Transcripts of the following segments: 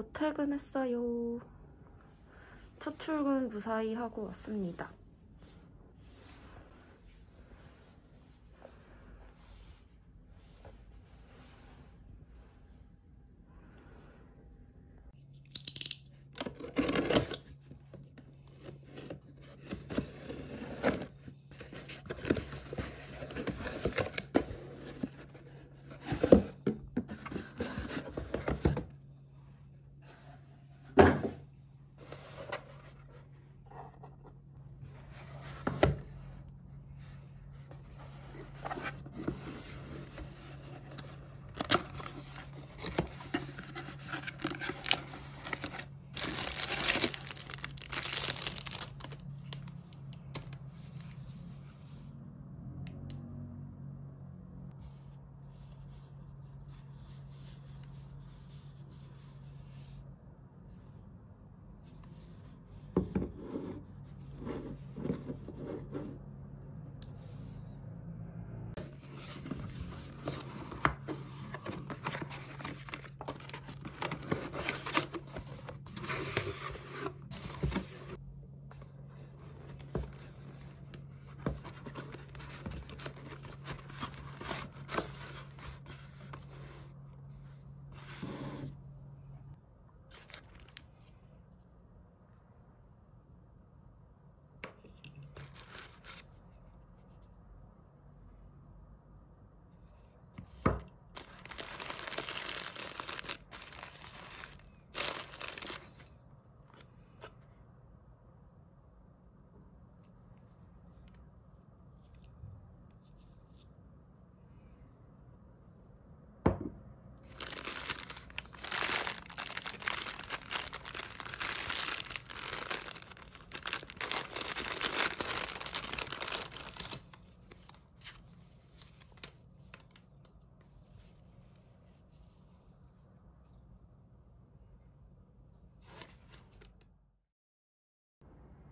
저 퇴근했어요. 첫 출근 무사히 하고 왔습니다.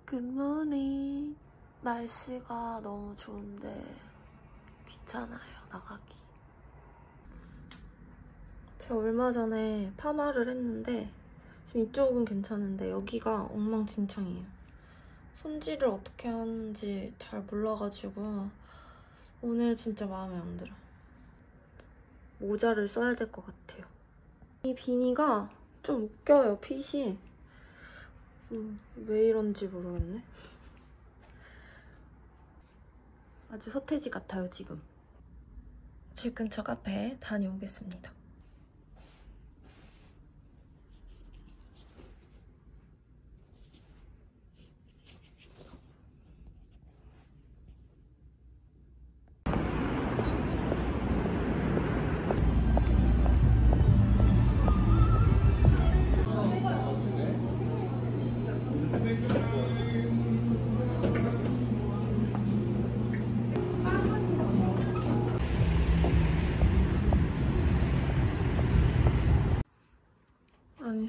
굿모닝. 날씨가 너무 좋은데 귀찮아요, 나가기. 제가 얼마 전에 파마를 했는데 지금 이쪽은 괜찮은데 여기가 엉망진창이에요. 손질을 어떻게 하는지 잘 몰라가지고 오늘 진짜 마음에 안 들어. 모자를 써야 될 것 같아요. 이 비니가 좀 웃겨요, 핏이. 음, 왜 이런지 모르겠네. 아주 서태지 같아요, 지금. 집 근처 카페에 다녀오겠습니다.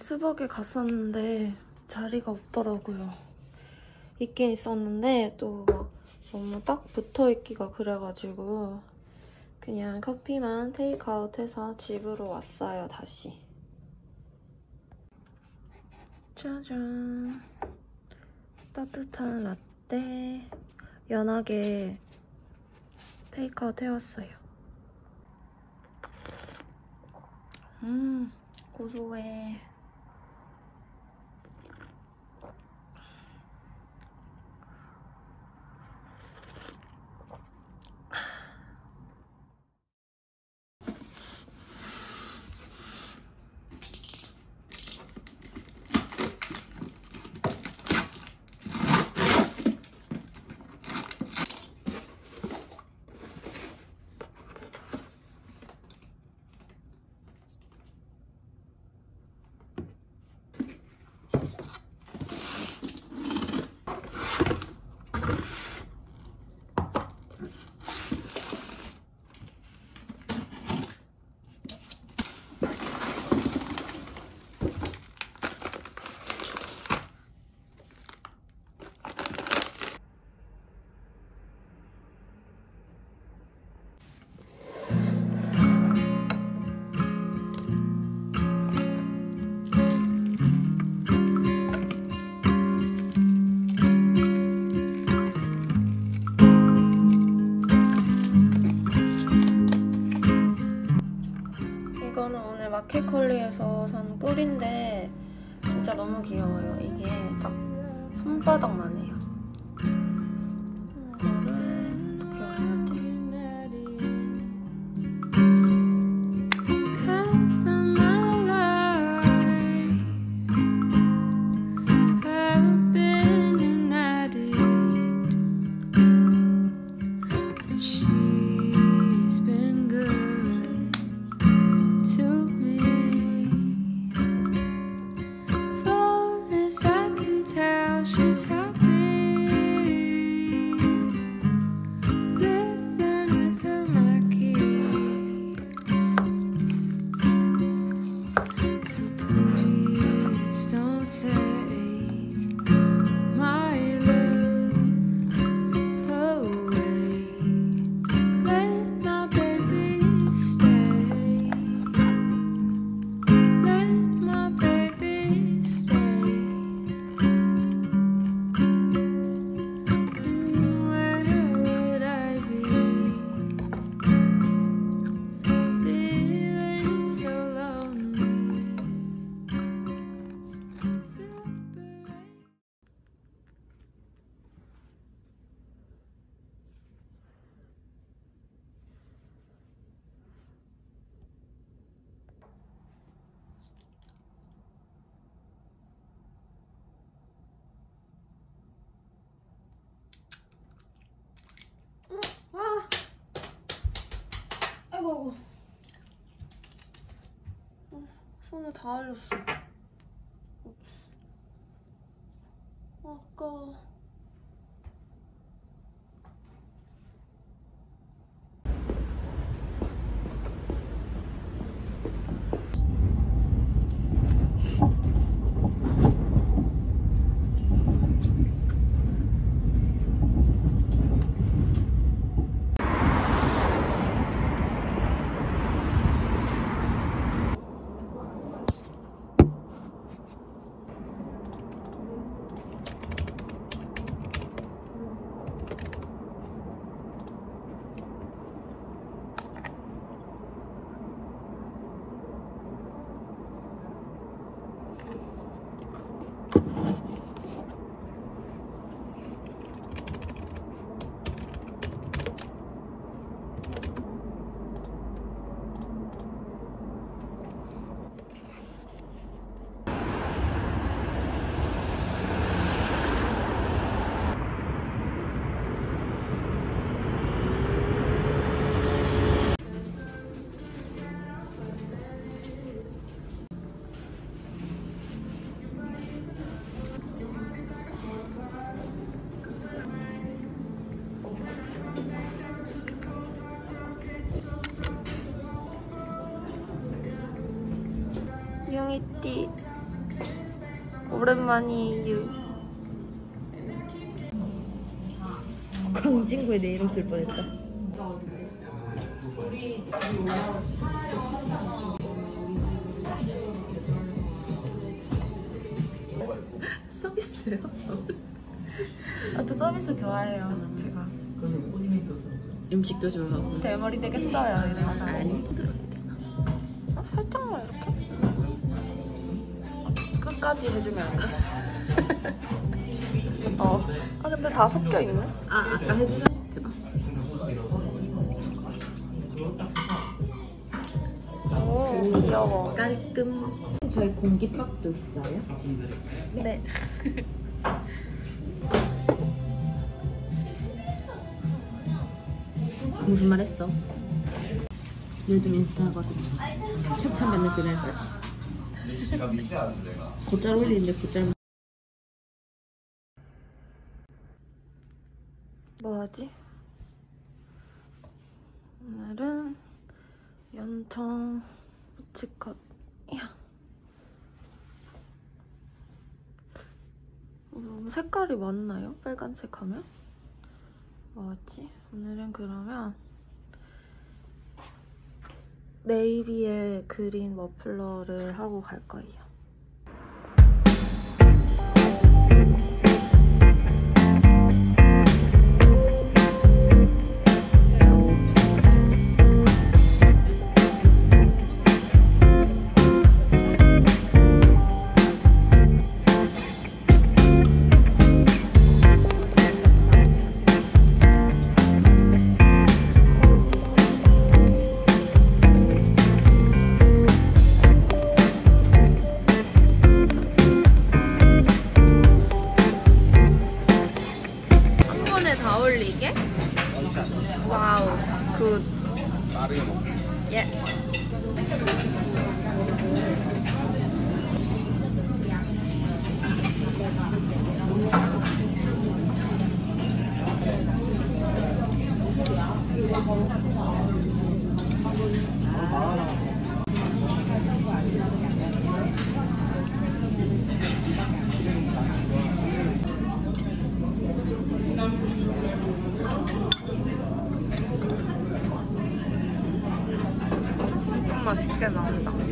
스벅에 갔었는데 자리가 없더라고요. 있긴 있었는데 또막 너무 딱 붙어있기가 그래가지고 그냥 커피만 테이크아웃해서 집으로 왔어요 다시. 짜잔 따뜻한 라떼 연하게 테이크아웃 해왔어요. 음 고소해. 마켓컬리에서 산 꿀인데 진짜 너무 귀여워요. 이게 딱 손바닥만 해. 어, 손에 다 흘렸어. 아까워. 용이띠 오랜만이에요 광진구에 내 이름 쓸 뻔했다. 서비스요? 아, 또 서비스 좋아해요 제가 음식도 좋아하고. 대머리 되겠어요 이러면 아니. 어, 살짝만 이렇게 끝까지 해주면 안 돼? 어. 아 근데 다 섞여 있네. 아 아까 해주면 대박. 오 귀여워. 깔끔. 저희 공깃밥도 있어요? 네. 무슨 말 했어? 요즘 인스타 하거든. 협찬 받는 그날까지. 곧잘 올리는데 곧잘 뭐 하지? 오늘은 연청 우치컷. 야. 음, 색깔이 맞나요? 빨간색 하면? 뭐지? 오늘은 그러면 네이비의 그린 머플러를 하고 갈 거예요. 화면에 다 어울리게? 와우 굿 예. Thank. 맛있게 나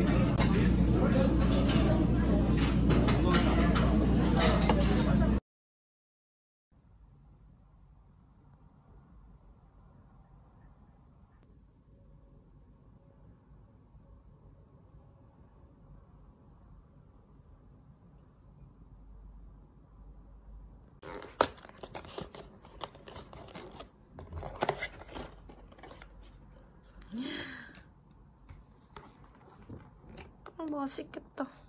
온다. 아, 맛있겠다.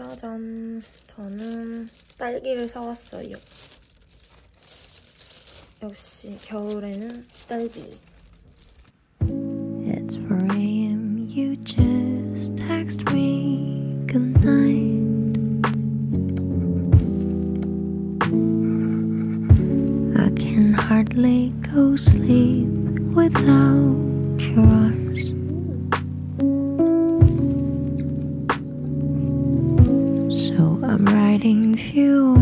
짜잔. 저는 딸기를 사왔어요. 역시 겨울에는 딸기. It's 4 a.m. You just text me goodnight. I can hardly go sleep without your arms. you